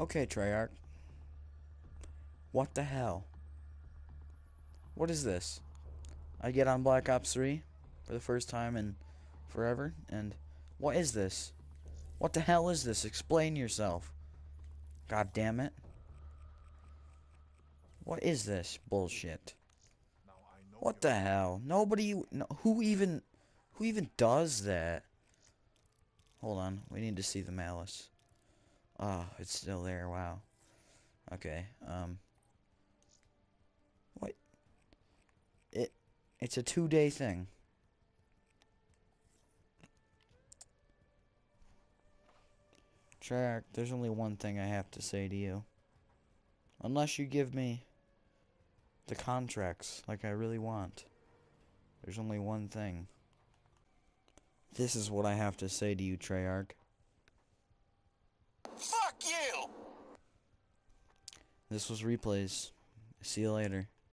Okay, Treyarch. What the hell? What is this? I get on Black Ops 3 for the first time in forever, and what is this? What the hell is this? Explain yourself. God damn it. What is this bullshit? What the hell? Nobody, no, who even, who even does that? Hold on, we need to see the malice. Oh, it's still there, wow. Okay, um. What? It, it's a two-day thing. Track, there's only one thing I have to say to you. Unless you give me the contracts like I really want. There's only one thing. This is what I have to say to you, Treyarch. You! This was replays. See you later.